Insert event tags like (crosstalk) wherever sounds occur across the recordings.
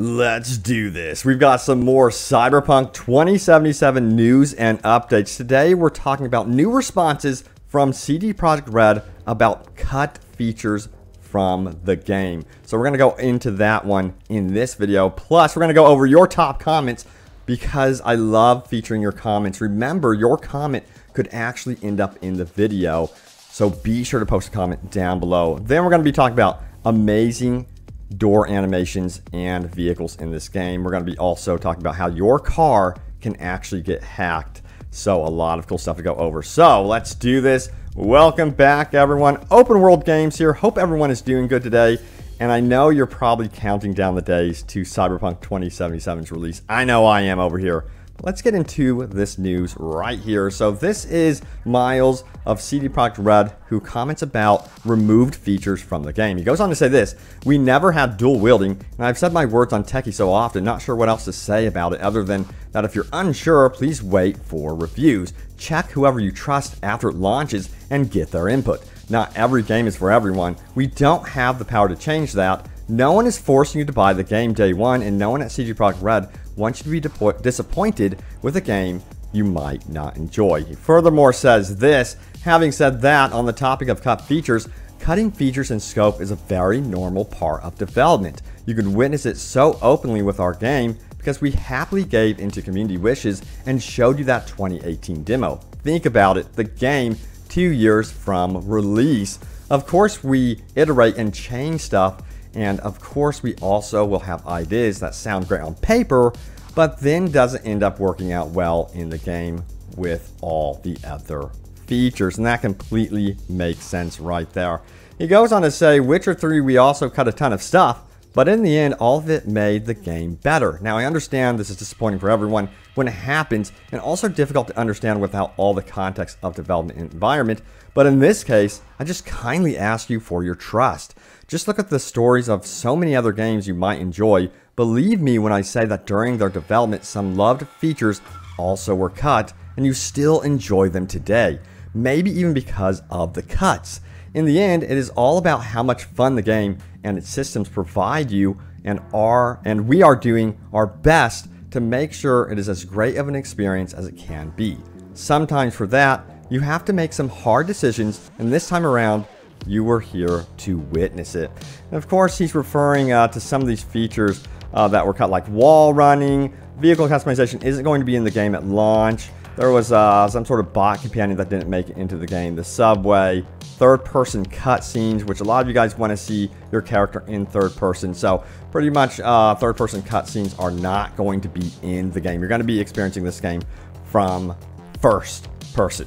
Let's do this. We've got some more Cyberpunk 2077 news and updates. Today, we're talking about new responses from CD Projekt Red about cut features from the game. So we're going to go into that one in this video. Plus, we're going to go over your top comments because I love featuring your comments. Remember, your comment could actually end up in the video. So be sure to post a comment down below. Then we're going to be talking about amazing door animations and vehicles in this game. We're going to be also talking about how your car can actually get hacked. So a lot of cool stuff to go over. So let's do this. Welcome back, everyone. Open World Games here. Hope everyone is doing good today. And I know you're probably counting down the days to Cyberpunk 2077's release. I know I am over here. Let's get into this news right here. So this is Miles of CD Projekt Red who comments about removed features from the game. He goes on to say this, we never had dual wielding, and I've said my words on Techie so often, not sure what else to say about it other than that if you're unsure, please wait for reviews. Check whoever you trust after it launches and get their input. Not every game is for everyone. We don't have the power to change that. No one is forcing you to buy the game day one, and no one at CD Projekt Red you to be disappointed with a game you might not enjoy. He furthermore says this, having said that, on the topic of cut features, cutting features in scope is a very normal part of development. You can witness it so openly with our game because we happily gave into community wishes and showed you that 2018 demo. Think about it, the game two years from release. Of course, we iterate and change stuff, and of course, we also will have ideas that sound great on paper, but then doesn't end up working out well in the game with all the other features. And that completely makes sense right there. He goes on to say, Witcher 3, we also cut a ton of stuff, but in the end, all of it made the game better. Now, I understand this is disappointing for everyone when it happens, and also difficult to understand without all the context of development environment. But in this case, I just kindly ask you for your trust. Just look at the stories of so many other games you might enjoy. Believe me when I say that during their development, some loved features also were cut, and you still enjoy them today. Maybe even because of the cuts. In the end, it is all about how much fun the game and its systems provide you and are and we are doing our best to make sure it is as great of an experience as it can be. Sometimes for that, you have to make some hard decisions, and this time around, you were here to witness it. And of course, he's referring uh, to some of these features uh, that were cut, like wall running, vehicle customization isn't going to be in the game at launch. There was uh, some sort of bot companion that didn't make it into the game. The subway, third person cutscenes, which a lot of you guys want to see your character in third person. So pretty much uh, third person cutscenes are not going to be in the game. You're going to be experiencing this game from first person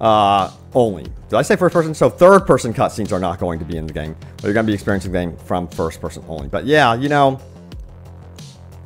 uh, only. Did I say first person? So third person cutscenes are not going to be in the game. But you're going to be experiencing the game from first person only. But yeah, you know,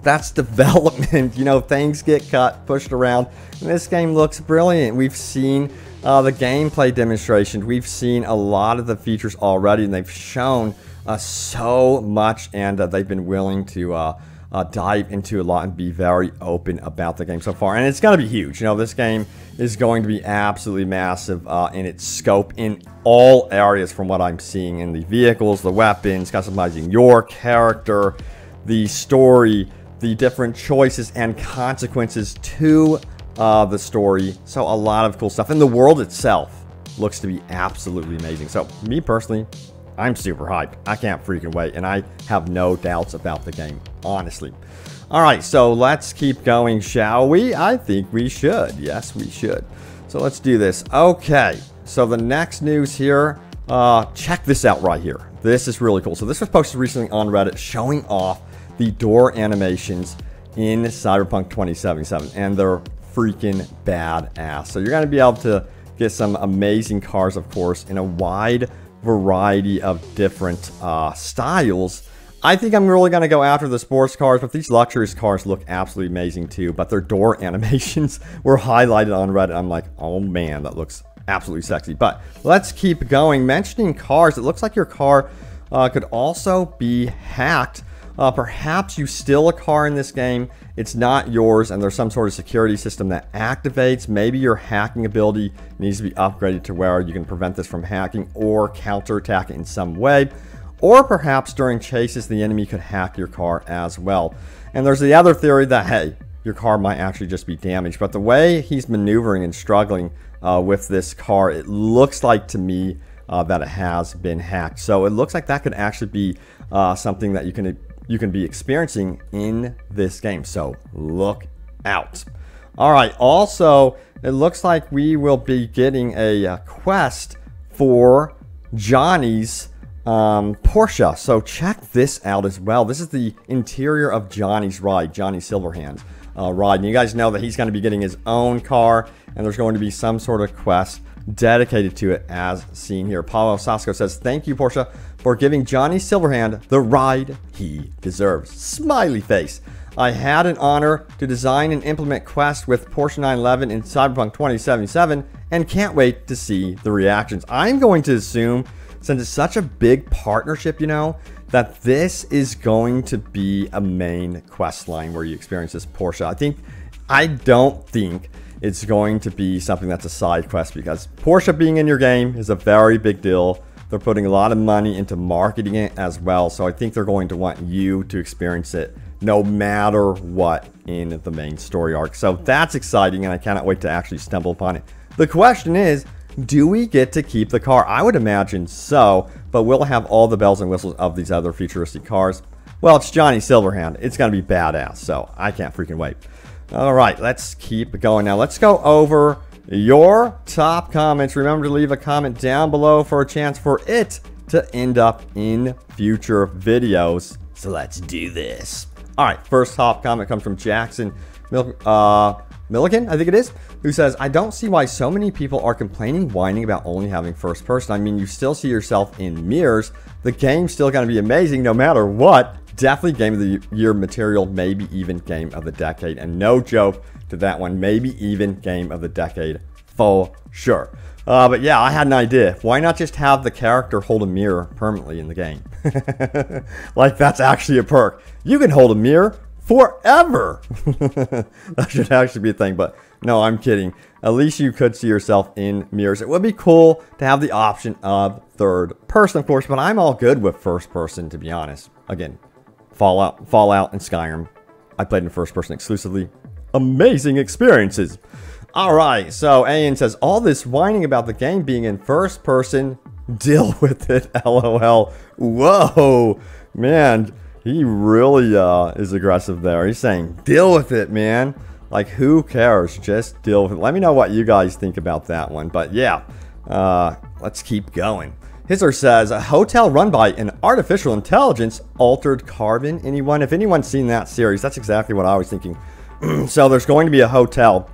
that's development. (laughs) You know, things get cut, pushed around. And this game looks brilliant. We've seen uh, the gameplay demonstration. We've seen a lot of the features already, and they've shown uh, so much, and uh, they've been willing to uh, uh, dive into a lot and be very open about the game so far. And it's going to be huge. You know, this game is going to be absolutely massive uh, in its scope in all areas from what I'm seeing in the vehicles, the weapons, customizing your character, the story, the different choices and consequences to uh, the story. So a lot of cool stuff. And the world itself looks to be absolutely amazing. So me personally, I'm super hyped. I can't freaking wait. And I have no doubts about the game, honestly. All right, so let's keep going, shall we? I think we should. Yes, we should. So let's do this. Okay, so the next news here, uh, check this out right here. This is really cool. So this was posted recently on Reddit showing off the door animations in Cyberpunk 2077, and they're freaking badass. So you're to be able to get some amazing cars, of course, in a wide variety of different uh, styles. I think I'm really going to go after the sports cars, but these luxury cars look absolutely amazing too. But their door (laughs) animations were highlighted on Reddit. I'm like, oh man, that looks absolutely sexy. But let's keep going. Mentioning cars, it looks like your car uh, could also be hacked uh, perhaps you steal a car in this game, it's not yours, and there's some sort of security system that activates. Maybe your hacking ability needs to be upgraded to where you can prevent this from hacking or counterattack it in some way. or perhaps during chases, the enemy could hack your car as well. And there's the other theory that, hey, your car might actually just be damaged. But the way he's maneuvering and struggling uh, with this car, it looks like to me uh, that it has been hacked. So it looks like that could actually be uh, something that you can you can be experiencing in this game. So look out. All right. Also, it looks like we will be getting a, uh, quest for Johnny's um, Porsche. So check this out as well. This is the interior of Johnny's ride, Johnny Silverhand uh, ride. And you guys know that he's going to be getting his own car, and there's going to be some sort of quest dedicated to it as seen here. Paulo Sasko says, Thank you, Porsche, for giving Johnny Silverhand the ride he deserves. Smiley face. I had an honor to design and implement Quest with Porsche 911 in Cyberpunk 2077 and can't wait to see the reactions. I'm going to assume, since it's such a big partnership, you know, that this is going to be a main quest line where you experience this Porsche. I think, I don't think it's going to be something that's a side quest because Porsche being in your game is a very big deal. They're putting a lot of money into marketing it as well. So I think they're going to want you to experience it no matter what in the main story arc. So that's exciting and I cannot wait to actually stumble upon it. The question is, do we get to keep the car? I would imagine so, but we'll have all the bells and whistles of these other futuristic cars. Well, it's Johnny Silverhand. It's going to be badass, so I can't freaking wait. All right, let's keep going now. Let's go over your top comments. Remember to leave a comment down below for a chance for it to end up in future videos. So let's do this. All right, first top comment comes from Jackson Mil uh, Milliken, I think it is, who says, I don't see why so many people are complaining, whining about only having first person. I mean, you still see yourself in mirrors. The game's still going to be amazing no matter what. Definitely game of the year material, maybe even game of the decade. And no joke to that one, maybe even game of the decade for sure. Uh, but yeah, I had an idea. Why not just have the character hold a mirror permanently in the game? (laughs) like that's actually a perk. You can hold a mirror forever. (laughs) that should actually be a thing, but no, I'm kidding. At least you could see yourself in mirrors. It would be cool to have the option of third person, of course, but I'm all good with first person, to be honest. Again, Fallout, Fallout, and Skyrim. I played in first person exclusively. Amazing experiences. All right, so Ian says, all this whining about the game being in first person, (laughs) deal with it, (laughs) lol. Whoa, man, he really uh, is aggressive there. He's saying, deal with it, man. Like, who cares? Just deal with it. Let me know what you guys think about that one. But yeah, uh, let's keep going. Hisler says, a hotel run by an artificial intelligence altered carbon. Anyone? If anyone's seen that series, that's exactly what I was thinking. (clears throat) so there's going to be a hotel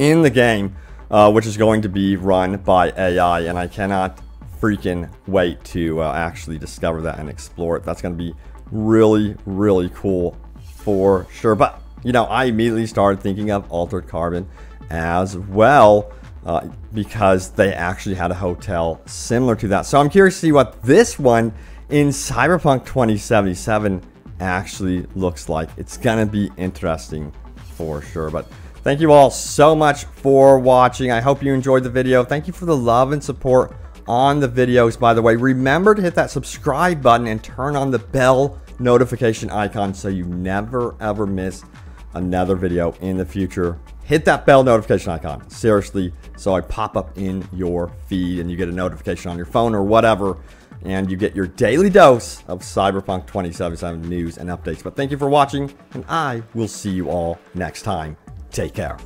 in the game, uh, which is going to be run by AI, and I cannot freaking wait to uh, actually discover that and explore it. That's going to be really, really cool for sure. But, you know, I immediately started thinking of Altered Carbon as well uh, because they actually had a hotel similar to that. So I'm curious to see what this one in Cyberpunk 2077 actually looks like. It's to be interesting for sure. But Thank you all so much for watching. I hope you enjoyed the video. Thank you for the love and support on the videos, by the way. Remember to hit that subscribe button and turn on the bell notification icon so you never ever miss another video in the future. Hit that bell notification icon, seriously, so I pop up in your feed and you get a notification on your phone or whatever, and you get your daily dose of Cyberpunk 2077 news and updates. But thank you for watching, and I will see you all next time. Take care.